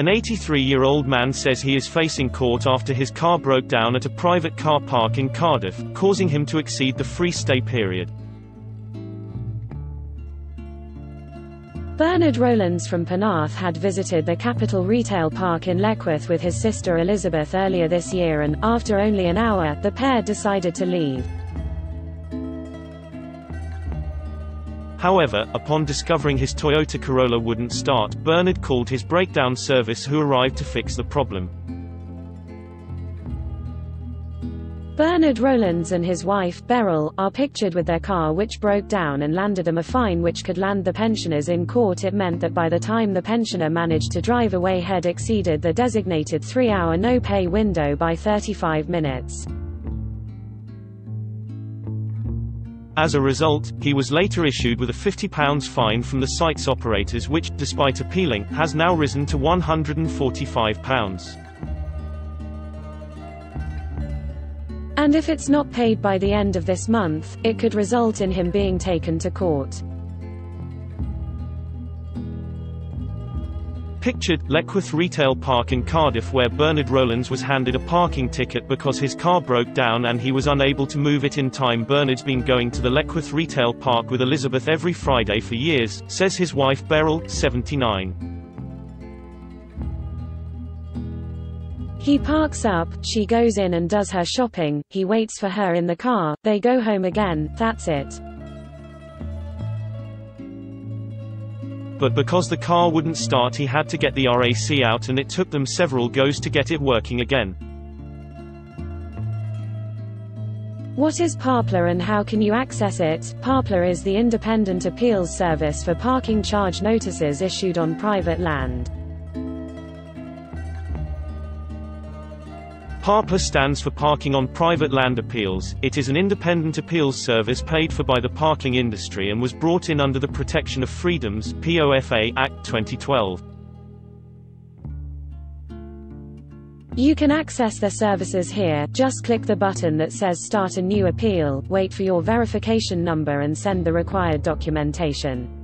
An 83-year-old man says he is facing court after his car broke down at a private car park in Cardiff, causing him to exceed the free stay period. Bernard Rowlands from Penarth had visited the Capital Retail Park in Leckwith with his sister Elizabeth earlier this year and, after only an hour, the pair decided to leave. However, upon discovering his Toyota Corolla wouldn't start, Bernard called his breakdown service who arrived to fix the problem. Bernard Rowlands and his wife, Beryl, are pictured with their car which broke down and landed them a fine which could land the pensioners in court it meant that by the time the pensioner managed to drive away had exceeded the designated three-hour no-pay window by 35 minutes. As a result, he was later issued with a £50 fine from the site's operators which, despite appealing, has now risen to £145. And if it's not paid by the end of this month, it could result in him being taken to court. Pictured, Leckwith Retail Park in Cardiff where Bernard Rowlands was handed a parking ticket because his car broke down and he was unable to move it in time Bernard's been going to the Leckwith Retail Park with Elizabeth every Friday for years, says his wife Beryl, 79. He parks up, she goes in and does her shopping, he waits for her in the car, they go home again, that's it. But because the car wouldn't start he had to get the RAC out and it took them several goes to get it working again. What is POPLA and how can you access it? POPLA is the independent appeals service for parking charge notices issued on private land. POPLA stands for Parking on Private Land Appeals. It is an independent appeals service paid for by the parking industry and was brought in under the Protection of Freedoms POFA Act 2012. You can access their services here, just click the button that says Start a New Appeal, wait for your verification number and send the required documentation.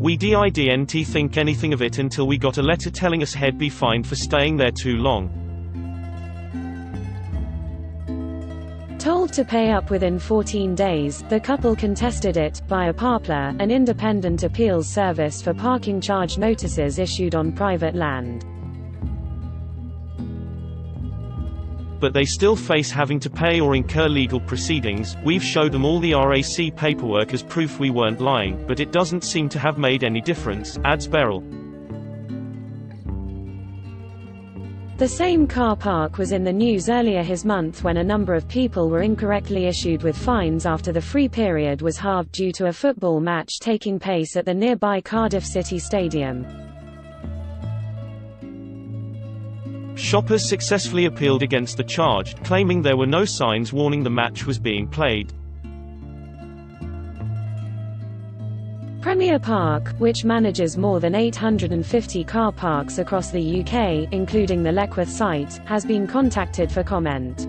We didn't think anything of it until we got a letter telling us he'd be fined for staying there too long. Told to pay up within 14 days, the couple contested it, via POPLA, an independent appeals service for parking charge notices issued on private land. But they still face having to pay or incur legal proceedings. We've showed them all the RAC paperwork as proof we weren't lying, but it doesn't seem to have made any difference, adds Beryl. The same car park was in the news earlier his month when a number of people were incorrectly issued with fines after the free period was halved due to a football match taking place at the nearby Cardiff City Stadium. Shoppers successfully appealed against the charge, claiming there were no signs warning the match was being played. Premier Park, which manages more than 850 car parks across the UK, including the Leckwith site, has been contacted for comment.